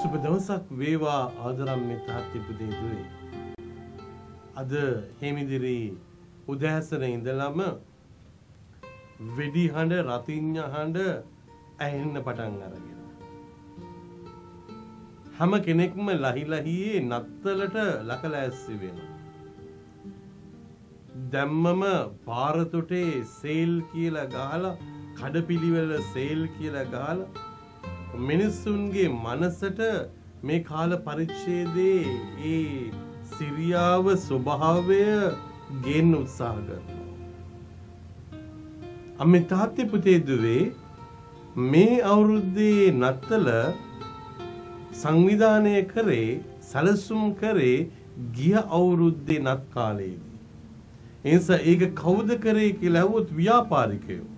සුබ දවසක් වේවා ආදරම් මේ තාත්ති පුතේ දුවේ. අද හිමිදිරි උදෑසන ඉඳලම වෙඩි හඬ රතිඤ්ඤ හඬ ඇහෙන්න පටන් අරගෙන. හැම කෙනෙක්ම ලහි ලහියේ නත්තලට ලකලෑස්සි වෙනවා. දැම්මම පාරතොටේ සේල් කියලා ගහලා කඩපිලිවෙල සේල් කියලා ගහලා මිනිස්සුන්ගේ මනසට මේ කාල පරිච්ඡේදයේ ඒ සිරියාව ස්වභාවය ගේන්න උත්සාහ කරනවා. අම්මේ තාත්තේ පුතේ දුවේ මේ අවුරුද්දේ නත්තල සංවිධානය කරේ සැලසුම් කරේ ගිය අවුරුද්දේ නත් කාලයේදී. එනිසා ඒක කවුද කරේ කියලා ඇහුවොත් ව්‍යාපාරිකයෝ.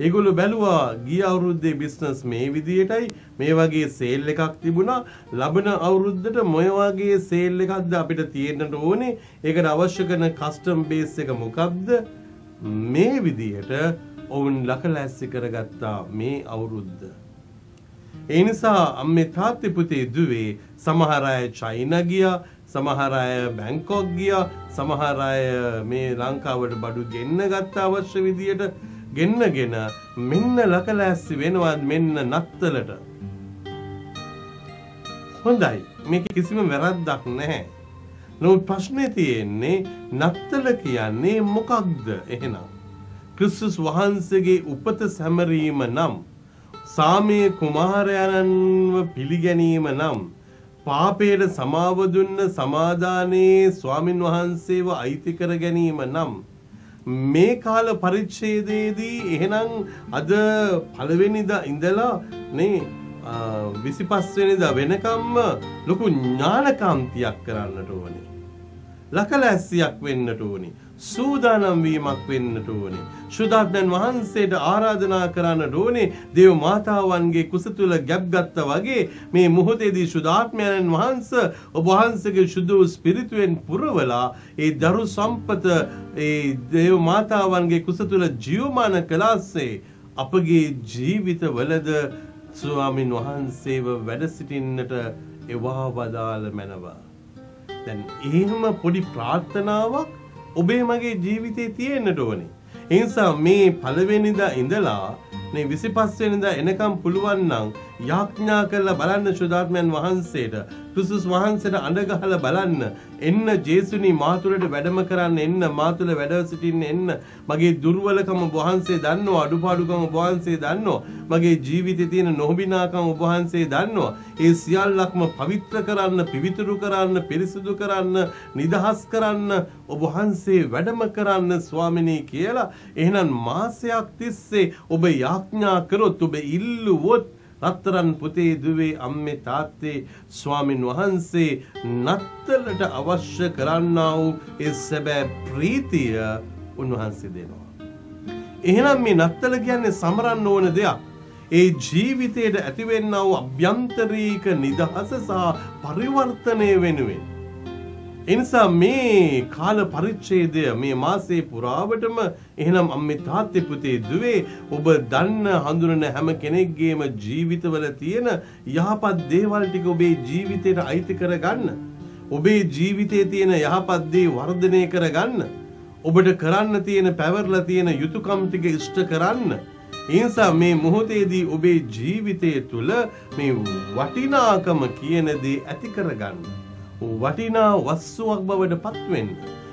ඒගොල්ලෝ බැලුවා ගිය අවුරුද්දේ බිස්නස් මේ විදියටයි? මේ වගේ සේල් එකක් තිබුණා. ලබන අවුරුද්දට මොය වගේ සේල් එකක්ද අපිට තියෙන්නට ඕනේ? ඒකට අවශ්‍ය කරන කස්ටම් බේස් එක මොකක්ද? මේ විදියට ඔවුන් ලකලැස්සි කරගත්තා මේ අවුරුද්ද. ඒ නිසා අම්මේ තාත්තේ පුතේ දුවේ සමහර අය චයිනා ගියා සමහර අය බැංකොක් ගියා සමහර අය මේ ලංකාවට බඩු ගෙන්න ගත්ත අවශ්‍ය විදියට ගෙන්නගෙන මෙන්න ලකලෑස්සි වෙනවත් මෙන්න නත්තලට. හොඳයි මේක කිසිම වැරද්දක් නැහැ. නමුත් ප්‍රශ්නේ තියෙන්නේ නත්තල කියන්නේ මොකක්ද එහෙනම්? ක්‍රිස්තුස් වහන්සේගේ උපත සැමරීම නම් සාමයේ කුමාරයන්ව පිළිගැනීම නම් පාපයට සමාව දුන්න සමාදානයේ ස්වාමින් වහන්සේව අයිති කර ගැනීම නම් මේ කාල පරිච්ඡේදයේදී එහෙනම් අද පළවෙනිදා ඉඳලා නේ විසිපස් වෙනිදා වෙනකම්ම ලොකු ඥානකාන්තියක් කරන්නට ඕනේ. ලකලැස්සියක් වෙන්නට ඕනේ. සූදානම් වීමක් වෙන්නට ඕනේ. ශුද්ධාත්මයන් වහන්සේට ආරාධනා කරන්නට ඕනේ දේව මාතාවන්ගේ කුස තුල ගැබ් ගත්තා වගේ මේ මොහොතේදී ශුද්ධාත්මයන් වහන්සේ ඔබ වහන්සේගේ සුදු ස්පිරිතුවෙන් පුරවලා ඒ දරු සම්පත ඒ දේව මාතාවන්ගේ කුස තුල ජීවමාන කළාසේ අපගේ ජීවිතවලද ස්වාමින් වහන්සේව වැඩ සිටින්නට එවා වදාළ මැනවා. දැන් එහෙම පොඩි ප්‍රාර්ථනාවක් ඔබේ මගේ ජීවිතේ තියෙන්නට ඕනේ. ඒ නිසා මේ පළවෙනිදා ඉඳලා මේ 25 වෙනිදා එනකම් පුළුවන් නම් යාඥා කරලා බලන්න ශුද්ධාත්මයන් වහන්සේට. ක්‍රිස්තුස් වහන්සේට අඬ ගහලා බලන්න. එන්න ජේසුනි මාතුලට වැඩම කරන්න එන්න මාතුල වැඩ සිටින්න එන්න. මගේ දුර්වලකම වහන්සේ දන්නවා අඩුපාඩුකම වහන්සේ දන්නවා. මගේ ජීවිතේ තියෙන නොහොබිනාකම වහන්සේ දන්නවා. ඒ සියල්ලක්ම පවිත්‍ර කරන්න පිවිතුරු කරන්න පිරිසිදු කරන්න නිදහස් කරන්න ඔබ වහන්සේ වැඩම කරන්න ස්වාමිනී කියලා. එහෙනම් මාසයක් තිස්සේ ඔබ යාඥා කරොත් ඔබ ඉල්ලුවොත් රත්තරන් පුතේ දුවේ අම්මේ තාත්තේ ස්වාමින් වහන්සේ නත්තලට අවශ්‍ය කරන්නා වූ ඒ සැබෑ ප්‍රීතිය උන්වහන්සේ දෙනවා. එහෙනම් මේ නත්තල කියන්නේ සමරන්න ඕන දෙයක්. ඒ ජීවිතයට ඇතිවෙන්නා වූ අභ්‍යන්තරීක නිදහස සහ පරිවර්තනය වෙනුවෙන් එනිසා මේ කාල පරිච්ඡේදය මේ මාසේ පුරාවටම එහෙනම් අම්මේ තාත්තේ පුතේ දුවේ ඔබ දන්න හඳුනන හැම කෙනෙක්ගේම ජීවිතවල තියෙන යහපත් දේවල් ටික ඔබේ ජීවිතයට අයිති කරගන්න. ඔබේ ජීවිතයේ තියෙන යහපත් දේ වර්ධනය කරගන්න. ඔබට කරන්න තියෙන පැවරලා තියෙන යුතුයකම් ටික ඉෂ්ට කරන්න. ඒ නිසා මේ මොහොතේදී ඔබේ ජීවිතය තුළ මේ වටිනාකම කියන දේ ඇති කරගන්න. වටිනා වස්තුවක් බවට පත්වෙන්න.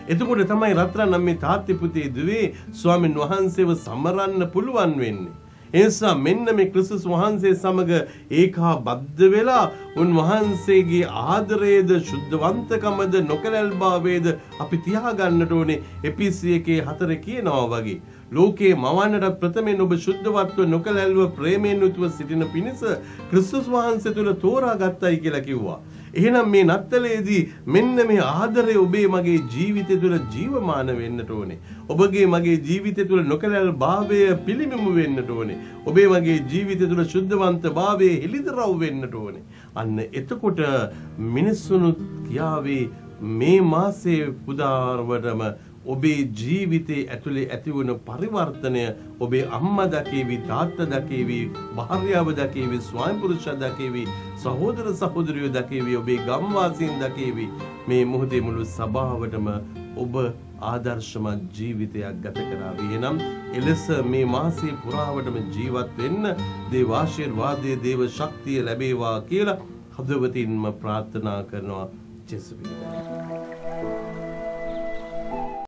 එතකොට තමයි රත්රන් අම්මේ තාත්ති පුතේ දුවේ ස්වාමින් වහන්සේව සමරන්න පුළුවන් වෙන්නේ. එනිසා මෙන්න මේ ක්‍රිස්තුස් වහන්සේ සමග ඒකා බද්ධ වෙලා උන්වහන්සේගේ ආදරයේද ශුද්ධවන්තකමද නොකැලැල්භාවයේද අපි තියාගන්නට ඕනේ එපිසි එකේ හතර කියනවා වගේ. ලෝකේ මවන්නට ප්‍රථමයෙන් ඔබ ශුද්ධවත්ව නොකැලැල්ව ප්‍රේමයෙන් යුතුව සිටින පිණිස ක්‍රිස්තුස් වහන්සේ තුල තෝරා ගත්තයි කියලා කිව්වා. එහෙනම් මේ නත්තලේදී මෙන්න මේ ආදරය ඔබේ මගේ ජීවිතය තුළ ජීවමාන වෙන්නට ඕනේ. ඔබගේ මගේ ජීවිතය තුළ නොකැලැල් භාවය පිළිමිමු වෙන්නට ඕනේ. ඔබේ මගේ ජීවිතය තුළ ශුද්ධවන්ත භාවය හෙළිදරව් වෙන්නට ඕනේ. අන්න එතකොට මිනිස්සුනුත් කියාවේ මේ මාසේ පුදාරවටම ඔබේ ජීවිතේ ඇතුලේ ඇතිවන පරිවර්තනය ඔබේ අම්මා දකේවි තාත්තා දකේවි භාර්යාව දකේවි ස්වාමි පුරුෂයා දකේවි සහෝදර සහෝදරියෝ දකේවි ඔබේ ගම්වාසීන් දකේවි මේ මොහොතේ මුළු සභාවටම ඔබ ආදර්ශමත් ජීවිතයක් ගත කරાવી. එනම් එලෙස මේ මාසයේ පුරාවටම ජීවත් වෙන්න දේව ආශිර්වාදයේ දේව ශක්තිය ලැබේවා කියලා හදවතින්ම ප්‍රාර්ථනා කරනවා ජෙසුස්